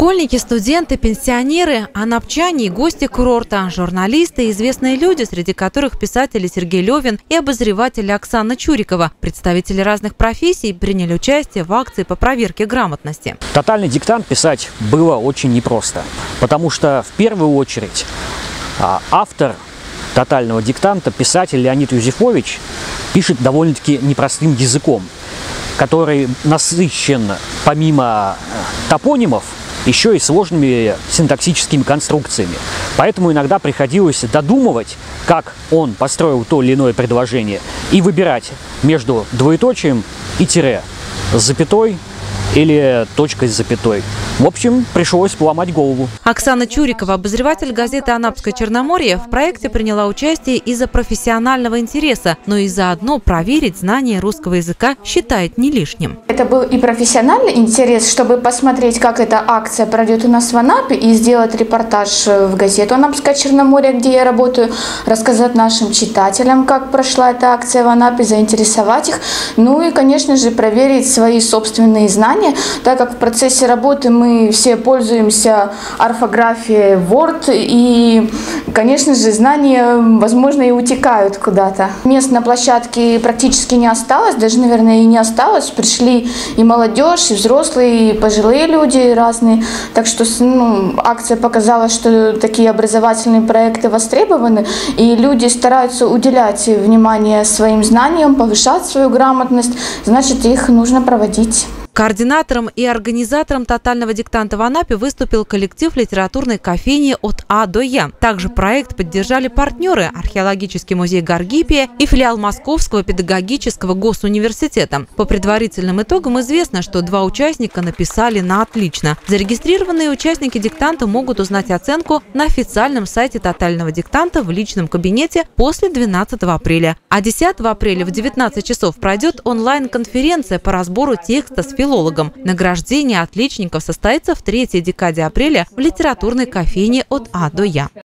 Школьники, студенты, пенсионеры, анапчане и гости курорта, журналисты и известные люди, среди которых писатели Сергей Левин и обозреватель Оксана Чурикова. Представители разных профессий приняли участие в акции по проверке грамотности. Тотальный диктант писать было очень непросто, потому что в первую очередь а, автор тотального диктанта, писатель Леонид Юзефович, пишет довольно-таки непростым языком, который насыщен помимо э, топонимов еще и сложными синтаксическими конструкциями. Поэтому иногда приходилось додумывать, как он построил то или иное предложение, и выбирать между двоеточием и тире с запятой или точкой с запятой. В общем, пришлось поломать голову. Оксана Чурикова, обозреватель газеты «Анапское Черноморье», в проекте приняла участие из-за профессионального интереса, но и заодно проверить знание русского языка считает не лишним. Это был и профессиональный интерес, чтобы посмотреть, как эта акция пройдет у нас в Анапе и сделать репортаж в газету «Анапское Черноморье», где я работаю, рассказать нашим читателям, как прошла эта акция в Анапе, заинтересовать их, ну и, конечно же, проверить свои собственные знания, так как в процессе работы мы все пользуемся орфографией Word, и, конечно же, знания, возможно, и утекают куда-то. Мест на площадке практически не осталось, даже, наверное, и не осталось. Пришли и молодежь, и взрослые, и пожилые люди разные. Так что ну, акция показала, что такие образовательные проекты востребованы, и люди стараются уделять внимание своим знаниям, повышать свою грамотность, значит, их нужно проводить. Координатором и организатором тотального диктанта в Анапе выступил коллектив литературной кофейни «От А до Я». Также проект поддержали партнеры – археологический музей Гаргипия и филиал Московского педагогического госуниверситета. По предварительным итогам известно, что два участника написали на отлично. Зарегистрированные участники диктанта могут узнать оценку на официальном сайте тотального диктанта в личном кабинете после 12 апреля. А 10 апреля в 19 часов пройдет онлайн-конференция по разбору текста с филологом. Награждение отличников состоится в третьей декаде апреля в литературной кофейне от А до Я.